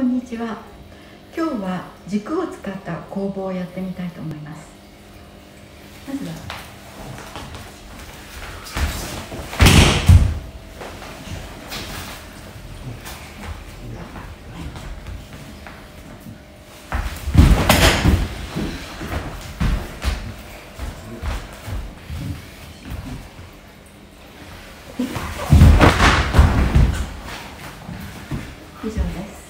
こんにちは。今日は軸を使った工房をやってみたいと思います。まずは。以上です。